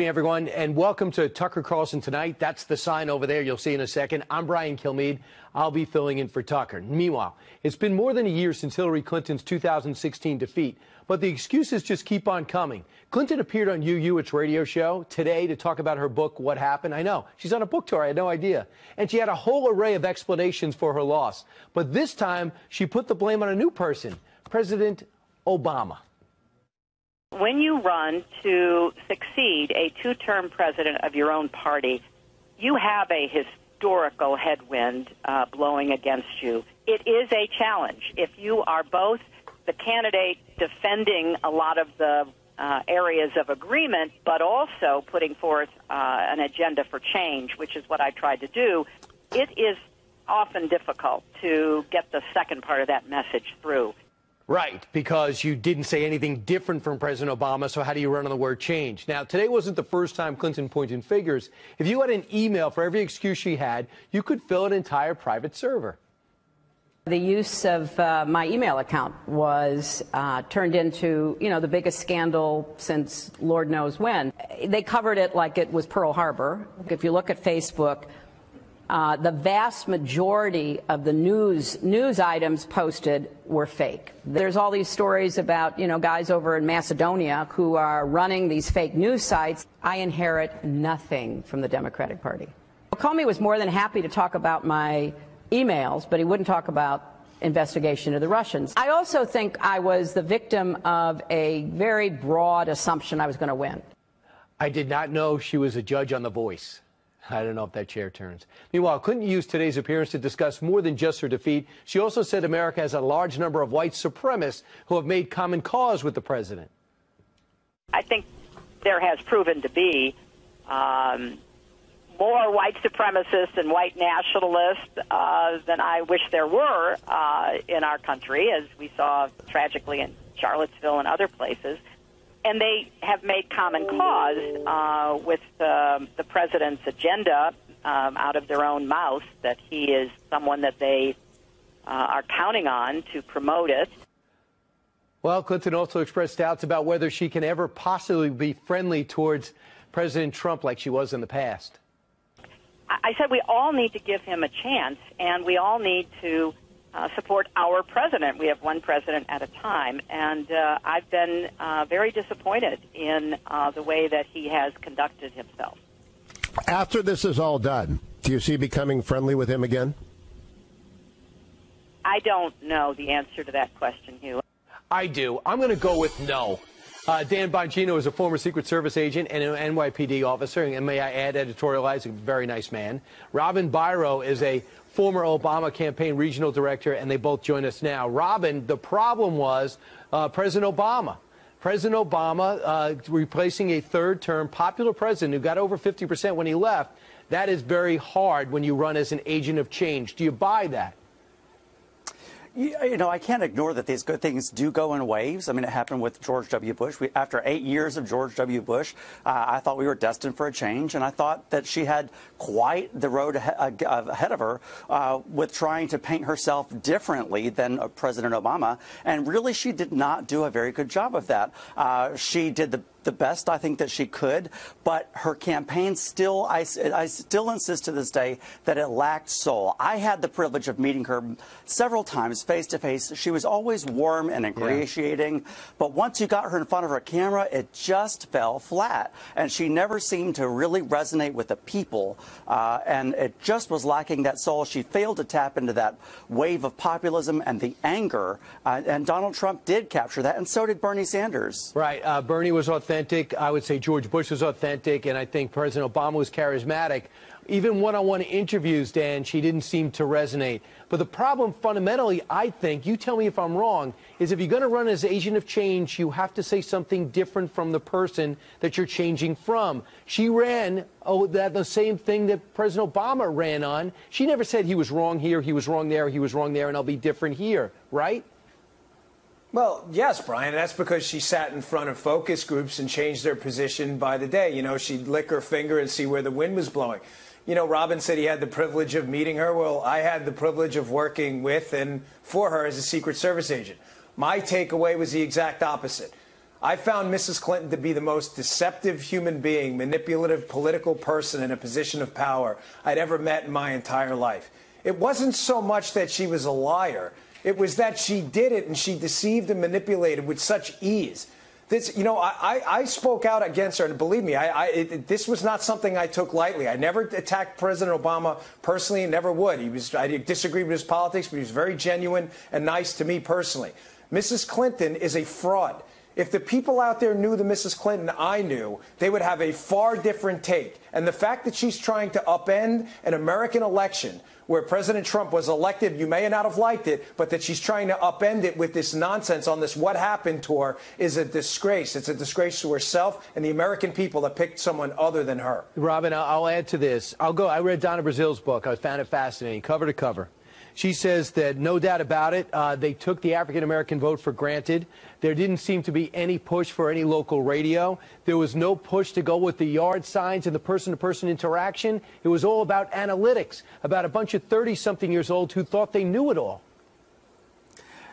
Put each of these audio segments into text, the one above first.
evening, everyone, and welcome to Tucker Carlson Tonight. That's the sign over there. You'll see in a second. I'm Brian Kilmeade. I'll be filling in for Tucker. Meanwhile, it's been more than a year since Hillary Clinton's 2016 defeat, but the excuses just keep on coming. Clinton appeared on Hugh Hewitt's radio show, today to talk about her book, What Happened. I know. She's on a book tour. I had no idea. And she had a whole array of explanations for her loss. But this time, she put the blame on a new person, President Obama. When you run to succeed a two term president of your own party, you have a historical headwind uh, blowing against you. It is a challenge. If you are both the candidate defending a lot of the uh, areas of agreement, but also putting forth uh, an agenda for change, which is what I tried to do, it is often difficult to get the second part of that message through. Right, because you didn't say anything different from President Obama, so how do you run on the word change? Now, today wasn't the first time Clinton pointed fingers. If you had an email for every excuse she had, you could fill an entire private server. The use of uh, my email account was uh, turned into, you know, the biggest scandal since Lord knows when. They covered it like it was Pearl Harbor. If you look at Facebook, uh, the vast majority of the news news items posted were fake. There's all these stories about you know guys over in Macedonia who are running these fake news sites. I inherit nothing from the Democratic Party. Comey was more than happy to talk about my emails, but he wouldn't talk about investigation of the Russians. I also think I was the victim of a very broad assumption I was going to win. I did not know she was a judge on The Voice. I don't know if that chair turns. Meanwhile, Clinton used today's appearance to discuss more than just her defeat. She also said America has a large number of white supremacists who have made common cause with the president. I think there has proven to be um, more white supremacists and white nationalists uh, than I wish there were uh, in our country, as we saw tragically in Charlottesville and other places and they have made common cause uh, with uh, the president's agenda um, out of their own mouth that he is someone that they uh, are counting on to promote it. Well, Clinton also expressed doubts about whether she can ever possibly be friendly towards President Trump like she was in the past. I said we all need to give him a chance, and we all need to uh, support our president. We have one president at a time, and uh, I've been uh, very disappointed in uh, the way that he has conducted himself. After this is all done, do you see becoming friendly with him again? I don't know the answer to that question, Hugh. I do. I'm going to go with no. Uh, Dan Bongino is a former Secret Service agent and an NYPD officer, and may I add, editorialized, a very nice man. Robin Biro is a former Obama campaign regional director, and they both join us now. Robin, the problem was uh, President Obama. President Obama uh, replacing a third term popular president who got over 50% when he left. That is very hard when you run as an agent of change. Do you buy that? You know, I can't ignore that these good things do go in waves. I mean, it happened with George W. Bush. We, after eight years of George W. Bush, uh, I thought we were destined for a change, and I thought that she had quite the road ahead of her uh, with trying to paint herself differently than uh, President Obama. And really, she did not do a very good job of that. Uh, she did the the best I think that she could, but her campaign still, I, I still insist to this day that it lacked soul. I had the privilege of meeting her several times face to face. She was always warm and ingratiating, yeah. but once you got her in front of her camera, it just fell flat. And she never seemed to really resonate with the people, uh, and it just was lacking that soul. She failed to tap into that wave of populism and the anger, uh, and Donald Trump did capture that, and so did Bernie Sanders. Right. Uh, Bernie was authentic authentic. I would say George Bush was authentic, and I think President Obama was charismatic. Even one on one interviews, Dan, she didn't seem to resonate. But the problem fundamentally, I think, you tell me if I'm wrong, is if you're going to run as agent of change, you have to say something different from the person that you're changing from. She ran oh, that the same thing that President Obama ran on. She never said he was wrong here, he was wrong there, he was wrong there, and I'll be different here, right? Well, yes, Brian. That's because she sat in front of focus groups and changed their position by the day. You know, she'd lick her finger and see where the wind was blowing. You know, Robin said he had the privilege of meeting her. Well, I had the privilege of working with and for her as a Secret Service agent. My takeaway was the exact opposite. I found Mrs. Clinton to be the most deceptive human being, manipulative political person in a position of power I'd ever met in my entire life. It wasn't so much that she was a liar, it was that she did it and she deceived and manipulated with such ease. This, you know, I, I spoke out against her, and believe me, I, I, it, this was not something I took lightly. I never attacked President Obama personally, and never would. He was, I disagreed with his politics, but he was very genuine and nice to me personally. Mrs. Clinton is a fraud. If the people out there knew the Mrs. Clinton I knew, they would have a far different take. And the fact that she's trying to upend an American election where President Trump was elected, you may not have liked it, but that she's trying to upend it with this nonsense on this what happened tour is a disgrace. It's a disgrace to herself and the American people that picked someone other than her. Robin, I'll add to this. I'll go. I read Donna Brazile's book. I found it fascinating, cover to cover. She says that no doubt about it, uh, they took the African American vote for granted. There didn't seem to be any push for any local radio. There was no push to go with the yard signs and the person to person interaction. It was all about analytics, about a bunch of 30 something years old who thought they knew it all.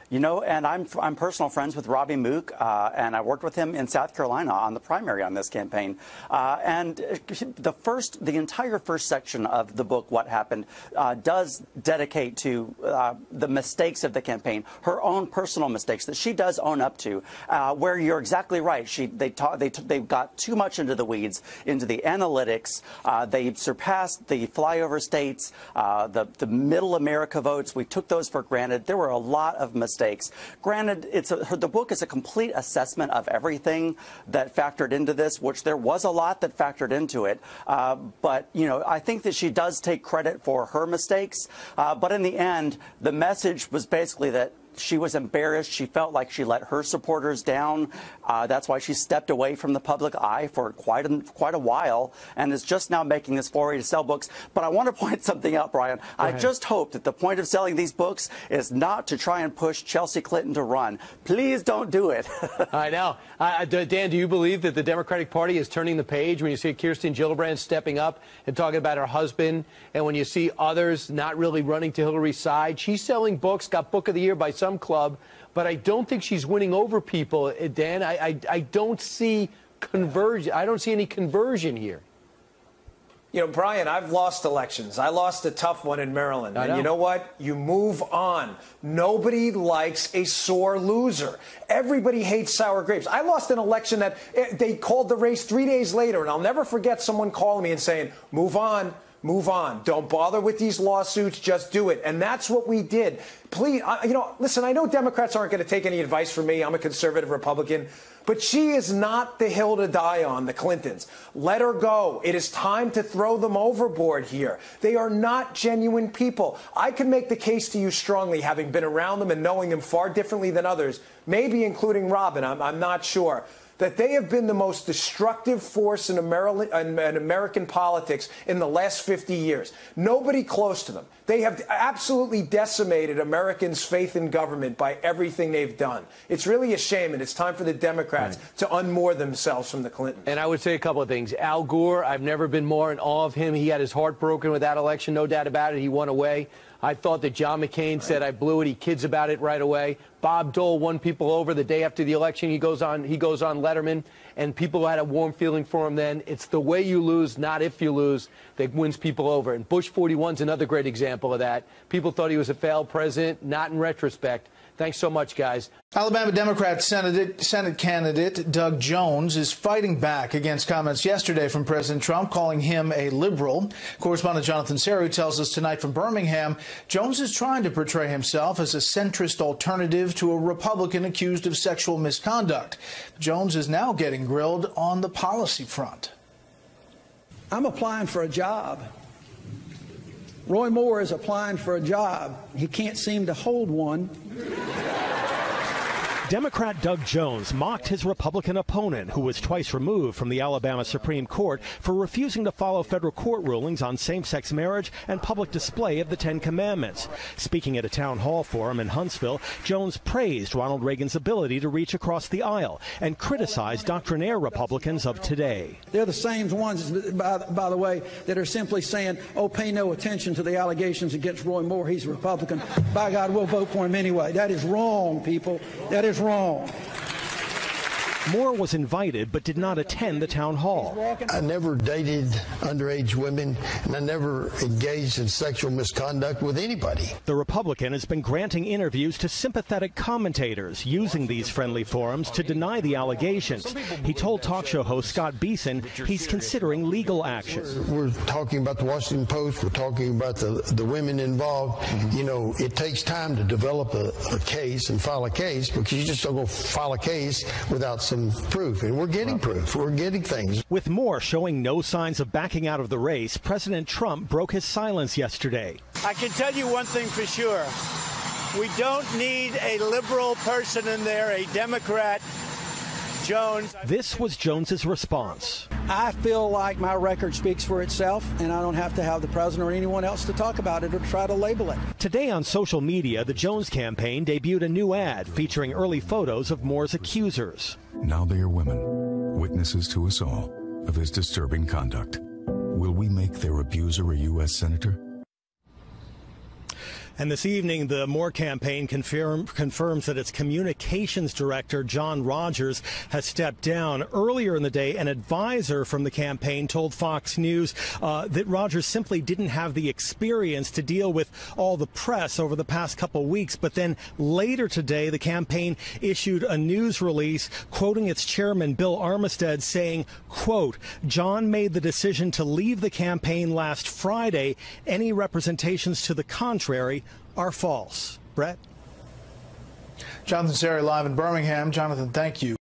You know, and I'm, I'm personal friends with Robbie Mook, uh, and I worked with him in South Carolina on the primary on this campaign. Uh, and the first, the entire first section of the book, What Happened, uh, does dedicate to uh, the mistakes of the campaign, her own personal mistakes that she does own up to. Uh, where you're exactly right, she they ta- they they got too much into the weeds, into the analytics. Uh, they surpassed the flyover states, the the Middle America votes. We took those for granted. There were a lot of mistakes mistakes. Granted, it's a, the book is a complete assessment of everything that factored into this, which there was a lot that factored into it. Uh, but, you know, I think that she does take credit for her mistakes. Uh, but in the end, the message was basically that she was embarrassed. She felt like she let her supporters down. Uh, that's why she stepped away from the public eye for quite a, quite a while and is just now making this foray to sell books. But I want to point something out, Brian. I just hope that the point of selling these books is not to try and push Chelsea Clinton to run. Please don't do it. I know. Uh, Dan, do you believe that the Democratic Party is turning the page when you see Kirsten Gillibrand stepping up and talking about her husband, and when you see others not really running to Hillary's side? She's selling books, got Book of the Year by some some club, but I don't think she's winning over people, eh, Dan. I, I, I don't see conversion. I don't see any conversion here. You know, Brian, I've lost elections. I lost a tough one in Maryland. And you know what? You move on. Nobody likes a sore loser. Everybody hates sour grapes. I lost an election that eh, they called the race three days later, and I'll never forget someone calling me and saying, move on. Move on. Don't bother with these lawsuits. Just do it. And that's what we did. Please, you know, listen, I know Democrats aren't going to take any advice from me. I'm a conservative Republican. But she is not the hill to die on, the Clintons. Let her go. It is time to throw them overboard here. They are not genuine people. I can make the case to you strongly, having been around them and knowing them far differently than others, maybe including Robin. I'm, I'm not sure that they have been the most destructive force in, American politics in the last 50 years. Nobody close to them. They have absolutely decimated Americans' faith in government by everything they've done. It's really a shame, and it's time for the Democrats right. to unmoor themselves from the Clintons. And I would say a couple of things. Al Gore, I've never been more in awe of him. He had his heart broken with that election, no doubt about it. He won away. I thought that John McCain right. said I blew it. He kids about it right away. Bob Dole won people over the day after the election. He goes on. He goes on Letterman, and people had a warm feeling for him. Then it's the way you lose, not if you lose, that wins people over. And Bush 41 is another great example of that. People thought he was a failed president, not in retrospect. Thanks so much, guys. Alabama Democrat Senate, Senate candidate Doug Jones is fighting back against comments yesterday from President Trump calling him a liberal. Correspondent Jonathan Serrie tells us tonight from Birmingham, Jones is trying to portray himself as a centrist alternative to a Republican accused of sexual misconduct. Jones is now getting grilled on the policy front. I'm applying for a job. Roy Moore is applying for a job. He can't seem to hold one. Democrat Doug Jones mocked his Republican opponent, who was twice removed from the Alabama Supreme Court for refusing to follow federal court rulings on same sex marriage and public display of the Ten Commandments. Speaking at a town hall forum in Huntsville, Jones praised Ronald Reagan's ability to reach across the aisle and criticized doctrinaire Republicans of today. They're the same ones, by, by the way, that are simply saying, oh, pay no attention to the allegations against Roy Moore. He's a Republican. By God, we'll vote for him anyway. That is wrong, people. That is wrong. Moore was invited but did not attend the town hall. I never dated underage women, and I never engaged in sexual misconduct with anybody. The Republican has been granting interviews to sympathetic commentators using these friendly forums to deny the allegations. He told talk show host Scott Beason he's considering legal action. We're talking about the Washington Post. We're talking about the, the women involved. You know, it takes time to develop a, a case and file a case because you just don't go file a case without some proof. And we're getting proof. We're getting things. With Moore showing no signs of backing out of the race, President Trump broke his silence yesterday. I can tell you one thing for sure. We don't need a liberal person in there, a Democrat. Jones. This was Jones's response. I feel like my record speaks for itself, and I don't have to have the president or anyone else to talk about it or try to label it. Today on social media, the Jones campaign debuted a new ad featuring early photos of Moore's accusers. Now they are women, witnesses to us all of his disturbing conduct. Will we make their abuser a U.S. Senator? And this evening, the Moore campaign confirm, confirms that its communications director, John Rogers, has stepped down. Earlier in the day, an advisor from the campaign told Fox News uh, that Rogers simply didn't have the experience to deal with all the press over the past couple weeks. But then later today, the campaign issued a news release quoting its chairman, Bill Armistead, saying, quote, John made the decision to leave the campaign last Friday. Any representations to the contrary are false. Brett? Jonathan Serrie live in Birmingham. Jonathan, thank you.